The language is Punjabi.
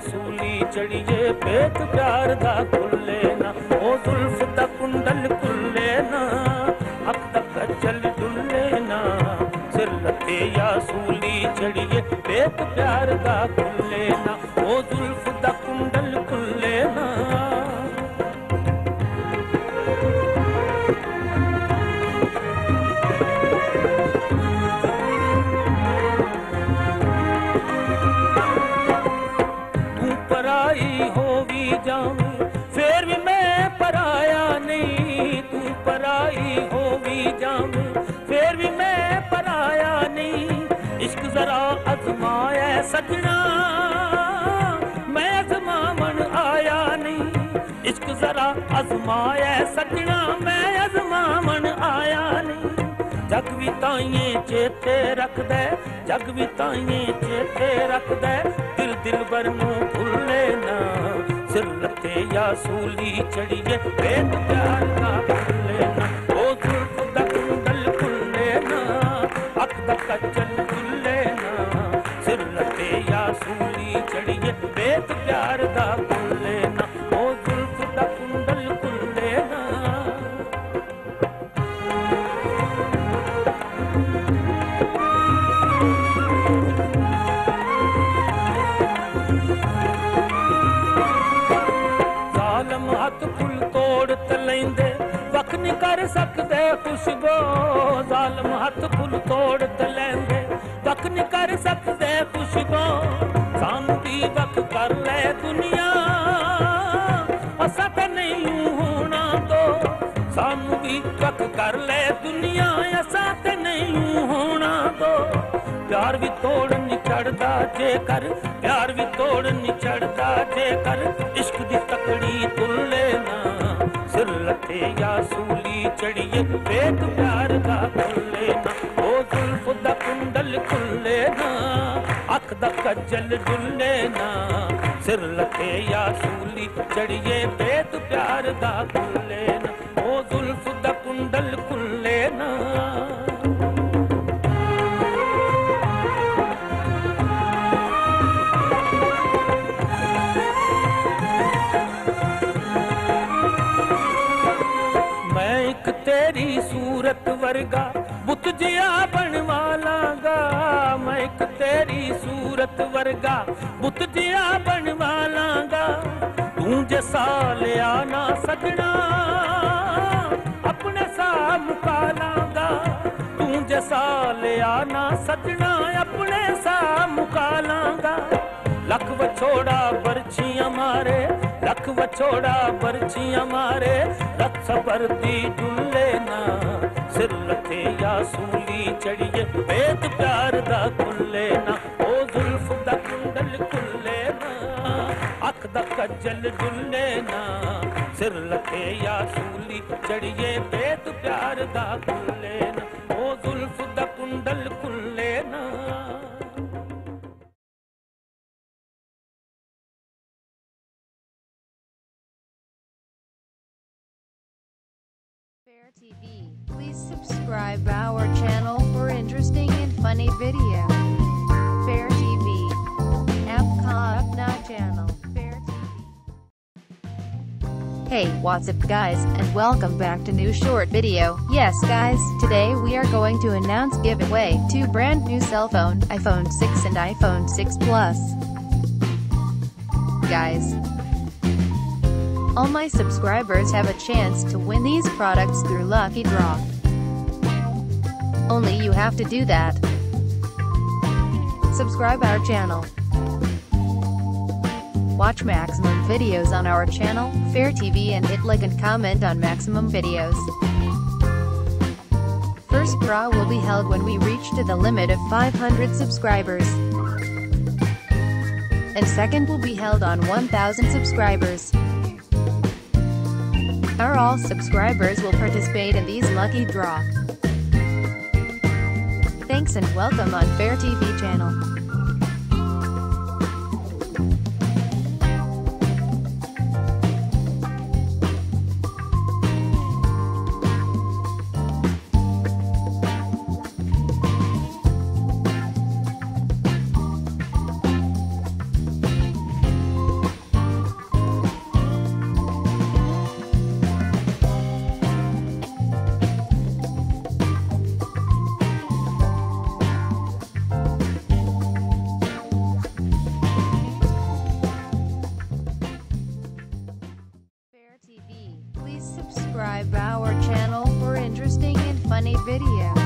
ਸੂਲੀ ਚੜੀਏ ਪੇਟ ਪਿਆਰ ਦਾ ਖੁੱਲੇ ਨਾ ਉਹ ਜ਼ੁਲਫ ਦਾ ਕੁੰਡਲ ਖੁੱਲੇ ਨਾ ਅੱਖ ਦਾ ਕੱਜਲ ਡੁੱਲੇ ਨਾ ਸਿਰ ਲੱਤੇ ਜਾਂ ਸੂਲੀ ਚੜੀਏ ਪੇਟ ਪਿਆਰ ਦਾ ਖੁੱਲੇ ਨਾ ਉਹ ਜ਼ੁਲਫ ਦਾ ਕੁੰਡਲ ਖੁੱਲੇ ਨਾ ਜਾਵੇਂ ਫੇਰ ਵੀ ਮੈਂ ਪਰਾਇਆ ਨਹੀਂ ਤੂੰ ਪਰਾਈ ਹੋ ਵੀ ਜਾਵੇਂ। ਫੇਰ ਵੀ ਮੈਂ ਪਰਾਇਆ ਨਹੀਂ ਇਸ਼ਕ ਜ਼ਰਾ ਅਜ਼ਮਾਇਆ ਸਜਣਾ। ਮੈਂ ਅਜ਼ਮਾਵਣ ਆਇਆ ਨਹੀਂ ਇਸ਼ਕ ਜ਼ਰਾ ਅਜ਼ਮਾਇਆ ਸਜਣਾ। ਮੈਂ ਅਜ਼ਮਾਵਣ ਆਇਆ ਨਹੀਂ। ਜਗ ਵੀ ਤਾਈਏ ਚੇਤੇ ਰੱਖਦਾ ਜਗ ਵੀ ਤਾਈਏ ਚੇਤੇ ਰੱਖਦਾ ਹੈ, ਦਿਲ ਦਿਲਬਰ ਨੂੰ ਭੁੱਲੇ ਨਾ। ਸਿਰ ਲੱਤੇ ਜਾਂ ਸੂਲੀ ਚੜੀਏ ਵੇਦ ਪਿਆਰ ਦਾ ਭੁੱਲੇ ਨਾ, ਉਹ ਜ਼ੁਲਫ ਦਾ ਕੁੰਡਲ ਖੁੱਲੇ ਨਾ, ਅੱਖ ਦਾ ਕੱਜਲ ਖੁੱਲੇ ਨਾ, ਸਿਰ ਲੱਤੇ ਜਾਂ ਸੂਲੀ ਚੜੀਏ ਵੇਦ ਪਿਆਰ ਦਾ ਭੁੱਲੇ ਨਾ, ਉਹ ਜ਼ੁਲਫ ਦਾ ਕੁੰਡਲ ਖੁੱਲੇ ਨਾ। ਜ਼ਾਲਮ ਕਰ ਸਕਦੇ ਖੁਸ਼ਬੋ ਜ਼ਾਲਮ ਹੱਥ ਫੁੱਲ ਤੋੜ ਤਲੈਂਦੇ ਵਖ ਨਹੀਂ ਕਰ ਸਕਦੇ ਖੁਸ਼ਬੋ ਸਾਨੂੰ ਵੀ ਵਖ ਕਰ ਲੈ ਦੁਨੀਆ। ਅਸਾਂ ਤਾਂ ਨਹੀਂ ਹੋਣਾ ਤੋ ਸਾਨੂੰ ਵੀ ਵਖ ਕਰ ਲੈ ਦੁਨੀਆ। ਅਸਾਂ ਤੇ ਨਹੀਂ ਹੋਣਾ ਤੋ ਪਿਆਰ ਵੀ ਤੋੜ ਨਹੀਂ ਚੜਦਾ ਜੇ ਕਰ ਪਿਆਰ ਵੀ ਤੋੜ ਨਹੀਂ ਚੜਦਾ ਜੇ ਕਰ ਇਸ਼ਕ ਦੀ ਤਕੜੀ ਤੁੱਲੇ ਨਾ ਸਿਰ ਲੱਤੇ ਜਾਂ ਸੂਲੀ ਚੜੀਏ ਵੇਦ ਪਿਆਰ ਦਾ ਖੁੱਲੇ ਨਾ, ਉਹ ਜ਼ੁਲਫ ਦਾ ਕੁੰਡਲ ਖੁੱਲੇ ਨਾ, ਅੱਖ ਦਾ ਕੱਜਲ ਡੁੱਲੇ ਨਾ, ਸਿਰ ਲੱਤੇ ਜਾਂ ਸੂਲੀ ਚੜੀਏ ਵੇਦ ਪਿਆਰ ਦਾ ਖੁੱਲੇ ਨਾ, ਉਹ ਜ਼ੁਲਫ ਦਾ ਕੁੰਡਲ ਖੁੱਲੇ ਨਾ। ਤੇਰੀ ਸੂਰਤ ਵਰਗਾ ਬੁੱਤ ਜਿਹਾ ਬਣਵਾ ਲਾਂਗਾ ਮੈਂ ਇੱਕ ਤੇਰੀ ਸੂਰਤ ਵਰਗਾ ਬੁੱਤ ਜਿਹਾ ਬਣਵਾ ਲਾਂਗਾ ਤੂੰ ਜੇ ਸਾਲਿਆ ਨਾ ਸਜਣਾ, ਆਪਣੇ ਸਾਹ ਮੁਕਾ ਲਾਂਗਾ। ਤੂੰ ਜੇ ਸਾਲਿਆ ਨਾ ਸਜਣਾ, ਆਪਣੇ ਲੱਖ ਵਛੋੜਾ ਬਰਛੀਆਂ ਮਾਰੇ ਰੱਖ ਸਬਰਦੀ ਡੁੱਲੇ ਨਾ ਸਿਰ ਲੱਥੇ ਜਾਂ ਸੂਲੀ ਚੜੀਏ ਵੇਦ ਪਿਆਰ ਦਾ ਖੁੱਲੇ ਨਾ ਉਹ ਜ਼ੁਲਫ ਦਾ ਕੁੰਡਲ ਖੁੱਲੇ ਨਾ ਅੱਖ ਦਾ ਕੱਜਲ ਡੁੱਲੇ ਨਾ ਸਿਰ ਲੱਥੇ ਜਾਂ ਸੂਲੀ ਚੜੀਏ ਵੇਦ ਪਿਆਰ ਦਾ ਖੁੱਲੇ ਨਾ ਉਹ ਜ਼ੁਲਫ ਦਾ ਕੁੰਡਲ ਖੁੱਲੇ ਨਾ TV. Please subscribe our channel for interesting and funny video. Fair TV. Apka Upna channel. Fair TV. Hey, what's up guys, and welcome back to new short video. Yes guys, today we are going to announce giveaway two brand new cell phone, iPhone 6 and iPhone 6 Plus. Guys, all my subscribers have a chance to win these products through Lucky Draw. Only you have to do that. Subscribe our channel. Watch maximum videos on our channel, Fair TV and hit like and comment on maximum videos. First draw will be held when we reach to the limit of 500 subscribers. And second will be held on 1000 subscribers. Our all subscribers will participate in these lucky draw. Thanks and welcome on Fair TV channel. TV. Please subscribe our channel for interesting and funny videos.